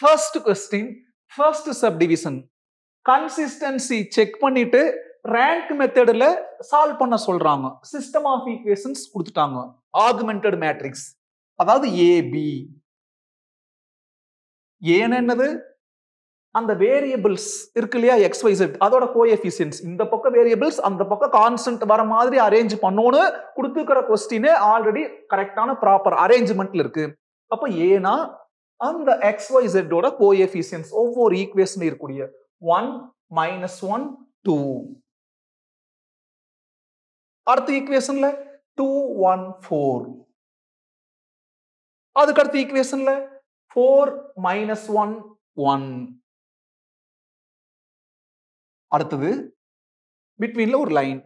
First question first subdivision consistency check பண்ணிட்டு rank மெத்தடில் solve பண்ண சொல்றாங்க. சிஸ்டம் ஆஃப் ஈக்குவேஷன்ஸ் கொடுத்துட்டாங்க. ஆகுமெண்டட் மேட்ரிக்ஸ் அதாவது ஏபி ஏன்னு என்னது? அந்த வேரியபிள்ஸ் இருக்கு இல்லையா எக்ஸ் ஒய் செட் அதோட கோஎஃபிஷியன்ஸ் இந்த பக்கம் வேரியபிள்ஸ் அந்த பக்கம் கான்ஸ்டன்ட் வர மாதிரி அரேஞ்ச் பண்ணோன்னு கொடுத்துக்கிற கொஸ்டின் ஆல்ரெடி கரெக்டான ப்ராப்பர் அரேஞ்ச்மெண்ட்ல இருக்கு. அப்போ ஏனா அந்த எக்ஸ் ஒய் செட்டோட கோஎஃபிஷியன்ஸ் ஒவ்வொரு ஈக்குவேஷன் இருக்கக்கூடிய ஒன் மைனஸ் ஒன் டூ அடுத்த ஈக்குவேஷன்ல டூ ஒன் ஃபோர் அதுக்கு அடுத்த ஈக்குவேஷன்ல ஃபோர் மைனஸ் ஒன் ஒன் அடுத்தது பிட்வீன்ல ஒரு லைன்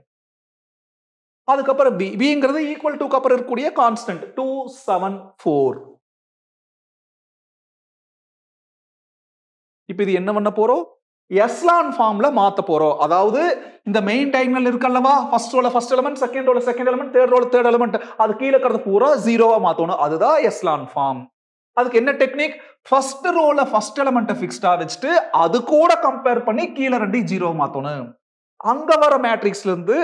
அதுக்கப்புறம் பி பிங்கிறது ஈக்குவல் டூக்கு அப்புறம் இருக்கக்கூடிய கான்ஸ்டன்ட் டூ செவன் ஃபோர் இப்போ இது என்ன பண்ண போறோம்? எஸ்லான் ஃபார்ம்ல மாத்த போறோம். அதாவது இந்த மெயின் டைமில் இருக்கல்லவா ஃபர்ஸ்ட் ரோல ஃபர்ஸ்ட் எலமெண்ட் செகண்ட் ரோல செகண்ட் எலமெண்ட் தேர்ட் ரோல தேர்ட் எலமெண்ட் அது கீழே இருக்கிறது பூரா ஜீரோவா மாத்தணும். அதுதான் எஸ்லான் ஃபார்ம் அதுக்கு என்ன டெக்னிக் ஃபர்ஸ்ட் ரோல ஃபர்ஸ்ட் எலமெண்ட்டை ஃபிக்ஸ்டா வச்சுட்டு அது கூட கம்பேர் பண்ணி கீழே ரெண்டு ஜீரோ மாத்தணும். அங்க வர மேட்ரிக்ஸ்ல இருந்து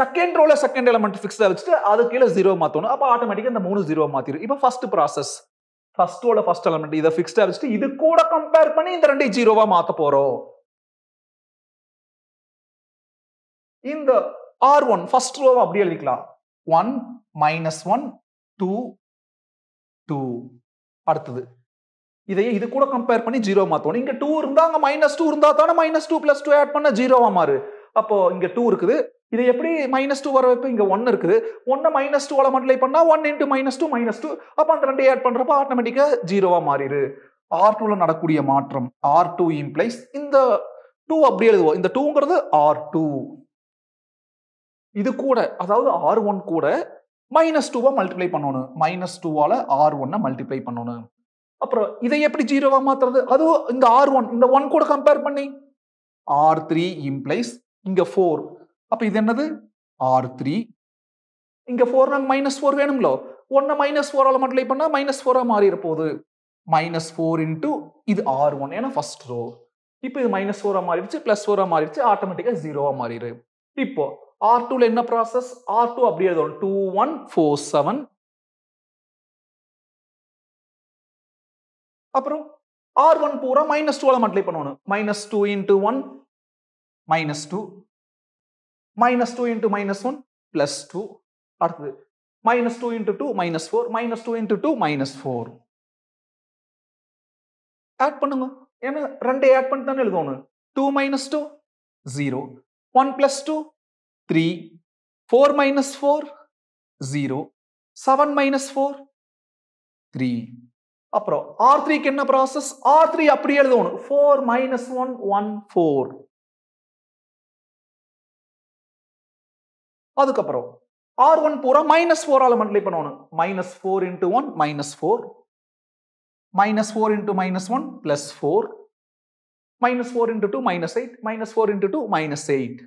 செகண்ட் ரோல செகண்ட் எலமெண்ட் ஃபிக்ஸ்டா வச்சுட்டு அது கீழே ஜீரோ மாத்தணும். அப்போ ஆட்டோமேட்டிக்கா இந்த மூணு ஜீரோ மாத்திரும். இப்போ ஃபர்ஸ்ட் ப்ராசஸ் ஃபர்ஸ்டோட ஃபர்ஸ்ட் எலமெண்ட் இதை ஃபிக்ஸ்டாக வச்சுட்டு இது கூட கம்பேர் பண்ணி இந்த ரெண்டு ஜீரோவா மாத்த போறோம். இந்த ஆர் ஒன் ஃபர்ஸ்ட் ரோவை அப்படி எழுதிக்கலாம். One minus one two two அடுத்தது. இதையே இது கூட கம்பேர் பண்ணி ஜீரோ மாற்றணும் இங்க டூ இருந்தா அங்க மைனஸ் டூ இருந்தா தானே minus two plus two add பண்ண ஜீரோவா மாறு. அப்போ இங்க டூ இருக்குது. இது எப்படி மைனஸ் டூ வர வைப்பு? இங்க ஒன் இருக்குது. ஒன்னு மைனஸ் டூ மல்டிப்ளை பண்ணா one into minus two minus two அப்போ அந்த ரெண்டு ஆட் பண்றப்ப ஆட்டோமேட்டிக்கா ஜீரோவா மாறிடு. ஆர் டூல நடக்கூடிய மாற்றம். ஆர் டூ இம்ப்ளைஸ் இந்த டூ அப்படி எழுதுவோம். இந்த டூங்கிறது ஆர் டூ இது கூட அதாவது ஆர் ஒன் கூட மைனஸ் டூவா மல்டிப்ளை பண்ணணும். மைனஸ் டூவால ஆர் ஒன்னை மல்டிப்ளை பண்ணணும். அப்புறம் இதை எப்படி ஜீரோவா மாத்துறது? அதுவும் இந்த ஆர் ஒன் இந்த ஒன் கூட கம்பேர் பண்ணி. ஆர் த்ரீ இம்ப்ளைஸ் இங்க ஃபோர் அப்ப இது என்னது? ஆர் த்ரீ இங்க ஃபோர் நாங்க மைனஸ் ஃபோர் வேணுங்களோ ஒன்றை மைனஸ் ஃபோரால மல்டிப்ளை பண்ணா மைனஸ் ஃபோரா மாறிட போகுது. மைனஸ் ஃபோர் இன்டூ இது ஆர் ஒன் ஏன்னா ஃபர்ஸ்ட் ரோ இப்போ இது மைனஸ் ஃபோரா மாறிடுச்சு பிளஸ் ஃபோரா மாறிடுச்சு ஆட்டோமேட்டிக்கா ஜீரோவா மாறிடு. இப்போ ஆர் டூல என்ன ப்ராசஸ் ஆர் டூ அப்படியே எழுதும் டூ ஒன் ஃபோர் செவன் அப்புறம் ஆர் ஒன் பூரா மைனஸ் டூல மல்டிப்ளை பண்ணணும். Minus two into one minus two minus two into minus one plus two அடுத்தது minus two into two minus four minus two into two minus four add பண்ணுங்க. ஏன்னா ரெண்டு add பண்ணி தானே எழுதணும். Two minus two zero one plus two three four minus four zero seven minus four three அப்புறம் R த்ரீக்கு என்ன process R three அப்படி எழுதணும். Four minus one one four அதுக்கப்புறம் ஆர் ஒன் பூரா மைனஸ் ஃபோரால மல்டிப்ளை பண்ணணும். Minus four into one minus four minus four into minus one plus four minus four into two minus eight minus four into two minus eight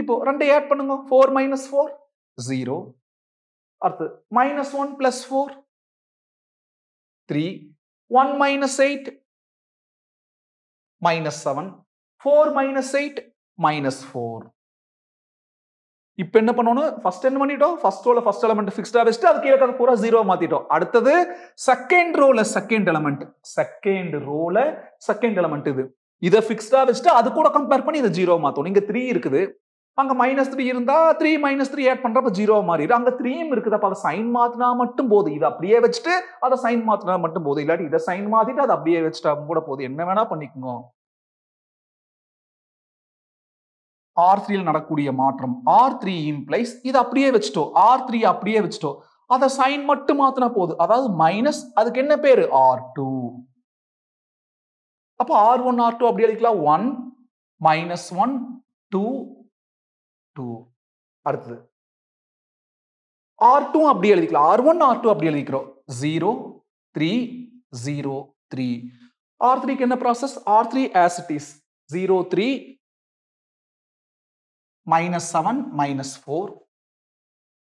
இப்போ ரெண்டு add பண்ணுங்க. Four minus four zero அடுத்து minus one plus four three one minus eight minus seven four minus eight minus four இப்போ என்ன பண்ணணும் first என்ன பண்ணிட்டோம்? First ரோல ஃபர்ஸ்ட் எலமெண்ட் ஃபிக்ஸ்டா வச்சுட்டு அது கீழே இருக்கிறது பூரா ஜீரோ மாத்திட்டோம். அடுத்தது செகண்ட் ரோல செகண்ட் எலமெண்ட் செகண்ட் ரோல செகண்ட் எலமெண்ட் இது. இதை ஃபிக்ஸ்டா வச்சுட்டு அது கூட கம்பேர் பண்ணி இதை ஜீரோ மாத்தணும் இங்க த்ரீ இருக்குது. அங்க மைனஸ் த்ரீ இருந்தா த்ரீ மைனஸ் த்ரீ ஆட் பண்றப்ப ஜீரோ மாறிடும். அங்க த்ரீயும் இருக்குது. அப்ப அதை சைன் மாத்தினா மட்டும் போது இதை அப்படியே வச்சுட்டு அதை சைன் மாத்தினா மட்டும் போது இல்லாட்டி இதை சைன் மாத்திட்டு அதை அப்படியே வச்சுட்டா கூட போதும். என்ன வேணா பண்ணிக்கோங்க. ஆர் த்ரீல நடக்கூடிய மாற்றம். ஆர் த்ரீ இம்ப்ளைஸ் இது அப்படியே வச்சுட்டோம் ஆர் த்ரீ அப்படியே வச்சுட்டோம் அதை சைன் மட்டும் மாத்தினா போதும். அதாவது மைனஸ் அதுக்கு என்ன பேரு? ஆர் டூ அப்போ ஆர் ஒன் ஆர் டூ அப்படி எழுதிக்கலாம். One minus one two two அடுத்தது. ஆர் டூ அப்படி எழுதிக்கலாம். ஆர் ஒன் ஆர் டூ அப்படி எழுதிக்கிறோம். Zero three zero three R த்ரீக்கு என்ன process R three as it is zero three minus seven minus four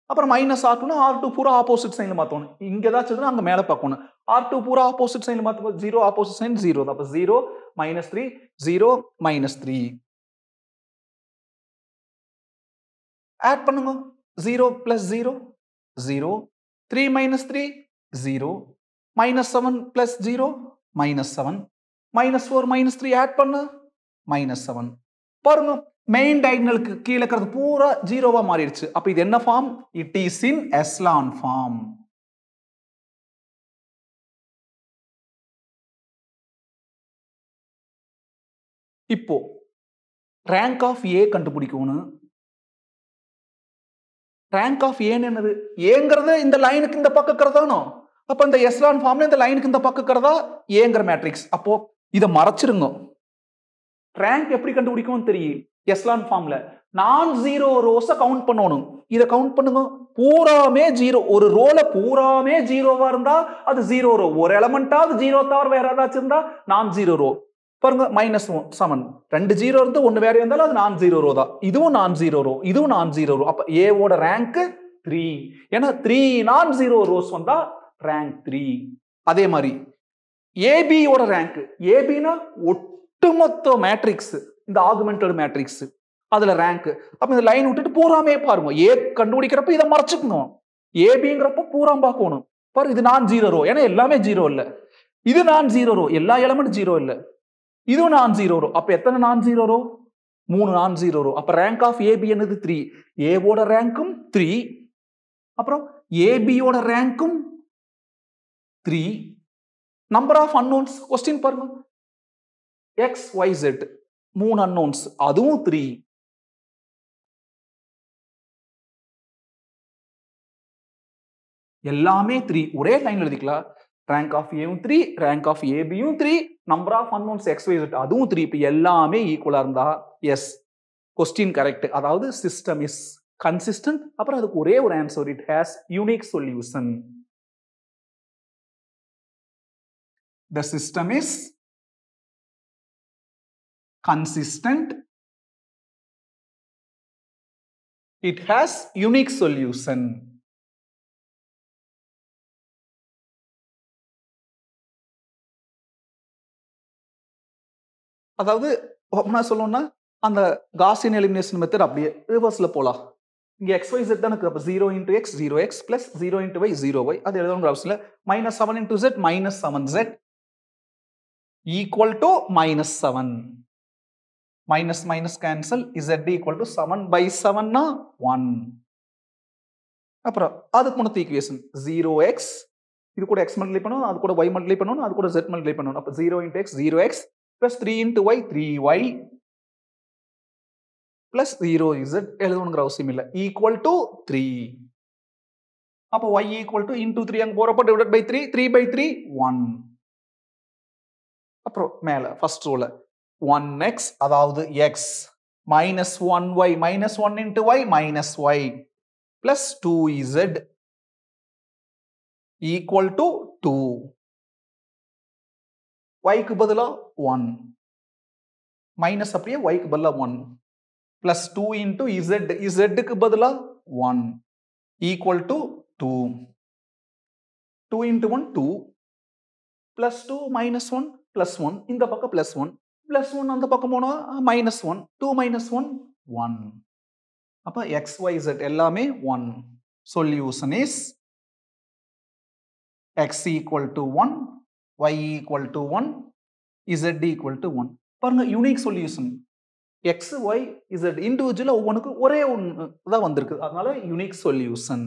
அப்புறம் மைனஸ் ஆர் டூனா ஆர் டூ பூரா ஆப்போசிட் சைனில் மாற்றணும் இங்கே ஏதாச்சும் அங்கே மேலே பார்க்கணும். ஆர் டூ பூரா ஆப்போசிட் சைனில் மாற்றும் ஜீரோ ஆப்போசிட் சைன் ஜீரோ அப்போ zero minus three zero minus three add பண்ணுங்க. Zero plus zero zero three minus three zero minus seven plus zero minus seven minus four minus three add பண்ணு. Minus seven பாருங்க main டயக்னலுக்கு கீழே இருக்கிறது பூரா ஜீரோவா மாறிடுச்சு. அப்ப இது என்ன form it is in echelon form இப்போ ரேங்க் ஆஃப் ஏ கண்டுபிடிக்கணும். ரேங்க் ஆஃப் ஏன்னு என்னது? ஏங்கிறது இந்த லைனுக்கு இந்த பக்கம் இருக்கிறதானோ? அப்ப இந்த எஸ்லான் ஃபார்ம்ல இந்த லைனுக்கு இந்த பக்கம் இருக்கிறதா? ஏங்கிற மேட்ரிக்ஸ் அப்போ இதை மறைச்சிருங்க. ரேங்க் எப்படி கண்டுபிடிக்கும்னு தெரியும். எஸ்லான் ஃபார்ம்ல நான் ஜீரோ ரோஸை கவுண்ட் பண்ணணும். இதை கவுண்ட் பண்ணுங்க. பூராமே ஜீரோ ஒரு ரோல பூராமே ஜீரோவா இருந்தா அது ஜீரோ ரோ ஒரு எலமெண்டாவது ஜீரோ தவிர வேற ஏதாச்சும் இருந்தா நான் ஜீரோ ரோ பாருங்க மைனஸ் செவன் ரெண்டு ஜீரோ இருந்து ஒன்று வேற இருந்தாலும் அது நான் ஜீரோ ரோ தான். இதுவும் நான் ஜீரோ ரோ இதுவும் நான் ஜீரோ ரோ அப்போ ஏவோட ரேங்க் த்ரீ ஏன்னா த்ரீ நான் ஜீரோ ரோஸ் வந்தா ரேங்க் த்ரீ அதே மாதிரி ஏபியோட ரேங்க் ஏபினா ஒட்டுமொத்த மேட்ரிக்ஸ் இந்த ஆகுமெண்டட் மேட்ரிக்ஸ் அதுல ரேங்க் அப்ப இந்த லைன் விட்டுட்டு பூராமே பாருங்க. ஏ கண்டுபிடிக்கிறப்ப இதை மறைச்சுக்கணும். ஏபிங்கிறப்ப பூரா பார்க்கணும். பாரு இது நான் ஜீரோ ரோ ஏன்னா எல்லாமே ஜீரோ இல்ல. இது நான் ஜீரோ ரோ எல்லா எலமெண்ட் ஜீரோ இல்ல. இதுவும் நான் ஜீரோ ரோ அப்ப எத்தனை நான் ஜீரோ ரோ மூணு நான் ஜீரோ ரோ அப்ப ரேங்க் ஆஃப் ஏபி என்னது? த்ரீ ஏவோட ரேங்க்கும் த்ரீ அப்புறம் ஏபியோட ரேங்க்கும் three number of unknowns question பாருங்க. எக்ஸ் ஒய் செட் மூணு அன்னோன்ஸ் அதுவும் த்ரீ எல்லாமே த்ரீ ஒரே லைன் எழுதிக்கலாம் ரேங்க் ஆஃப் ஏவும் three rank of ஏபியும் three number of unknowns x y z அதுவும் த்ரீ இப்போ எல்லாமே ஈக்குவலாக இருந்தா எஸ் கொஸ்டின் கரெக்ட் அதாவது சிஸ்டம் இஸ் கன்சிஸ்டன்ட் அப்புறம் அதுக்கு ஒரே ஒரு answer it has unique solution the system is consistent. It has unique solution. அதாவது என்ன சொல்லணும்னா அந்த காசியன் எலிமினேஷன் மெத்தட் அப்படியே ரிவர்ஸ்ல போகலாம் இங்கே எக்ஸ் ஒய் ஜெட் தான் அப்போ zero into X zero X plus zero into Y zero Y அது எழுதணுங்கிற அவசியம் இல்லை. Minus seven into Z minus seven Z equal to minus seven minus minus cancel z equal to 7 by 7 na 1. அப்புறம் அதுக்கு முன்னத்து equation zero X இது கூட X multiply பண்ணணும் அது கூட ஒய் மல்டிப்ளை பண்ணணும் அது கூட ஜெட் மல்டிப்ளை பண்ணணும். அப்போ zero into X zero X plus three into Y three Y plus zero Z எழுதணுங்கிற அவசியம் இல்லை. ஈக்குவல் டு த்ரீ அப்போ Y equal to into three அங்கே போகிறப்போ divide by three three by three one அப்புறம் மேலே first ரோல ஒன் எக்ஸ் அதாவது X minus one Y minus one into Y minus Y plus two Z equal to two ஒய்க்கு பதிலா one minus அப்படியே ஒய்க்கு பதிலா one plus two into Z இசட்டுக்கு பதிலாக one equal to two two into one two plus two minus one plus one இந்த பக்கம் plus one plus one அந்த பக்கம் போனால் minus one two minus one one அப்போ எக்ஸ் ஒய் இசட் எல்லாமே one solution is X equal to one Y equal to one Z equal to one பாருங்க unique solution X Y Z இண்டிவிஜுவலாக ஒவ்வொன்றுக்கும் ஒரே ஒன்று தான் வந்திருக்கு. அதனால யூனிக் சொல்யூஷன்